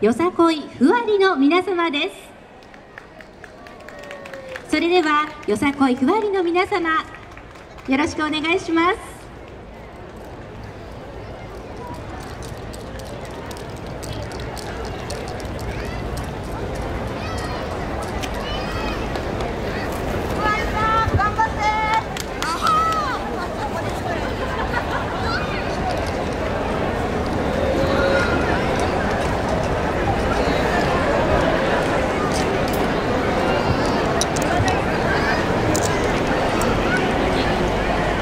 よさこいふわりの皆様です。それではよさこいふわりの皆様よろしくお願いします。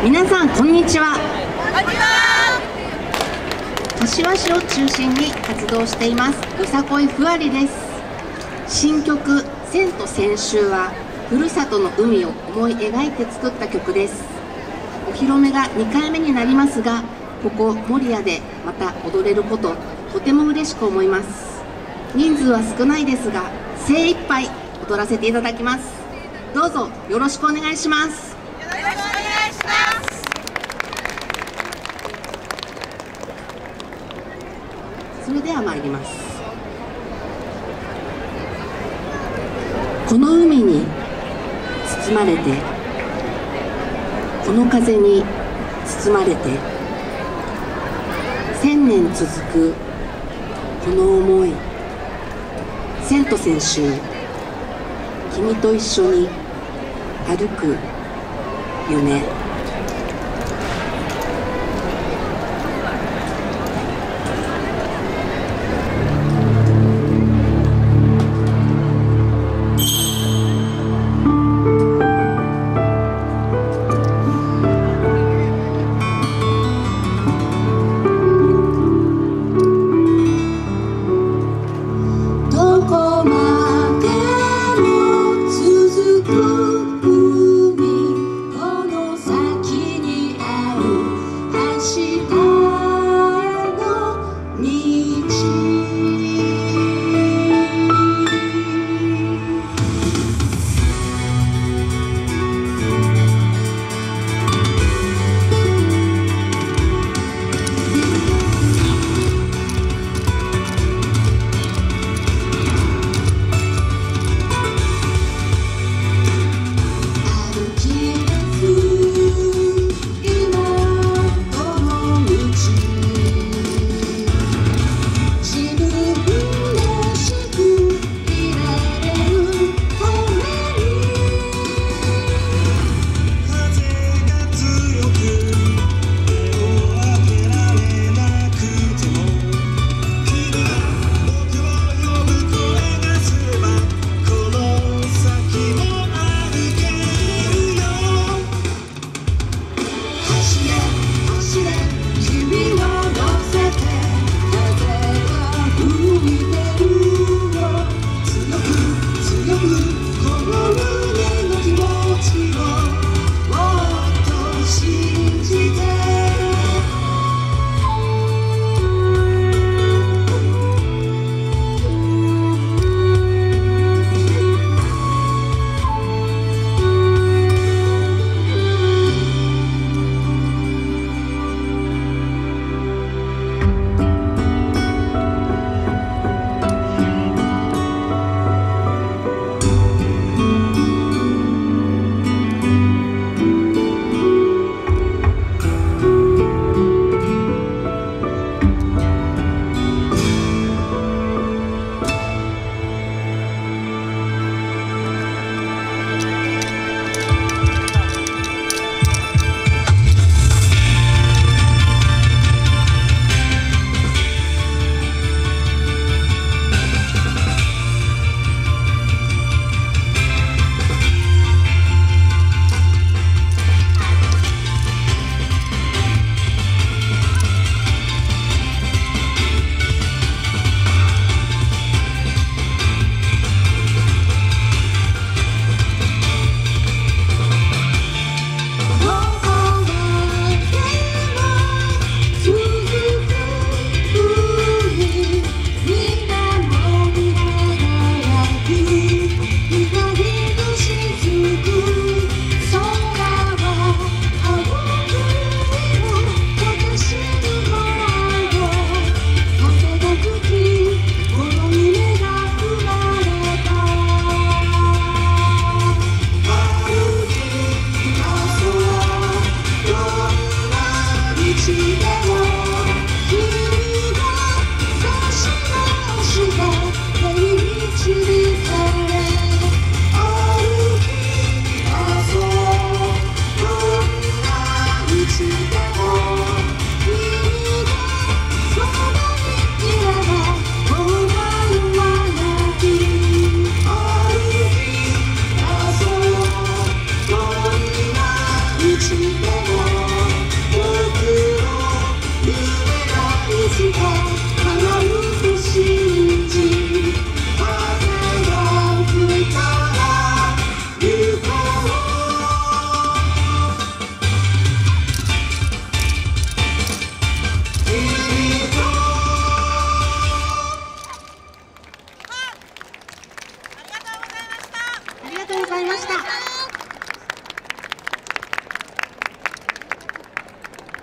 皆さんこんにちは。柏市を中心に活動しています。よさこいふわりです。新曲「千と千秋」はふるさとの海を思い描いて作った曲です。お披露目が2回目になりますがここ守谷でまた踊れることとても嬉しく思います。人数は少ないですが精一杯踊らせていただきます。どうぞよろしくお願いしますそれでは参りますこの海に包まれてこの風に包まれて千年続くこの思い。千と千秋君と一緒に歩く夢。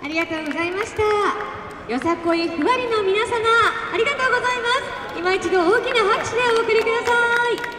ありがとうございました。よさこいふわりの皆様ありがとうございます。今一度大きな拍手でお送りください。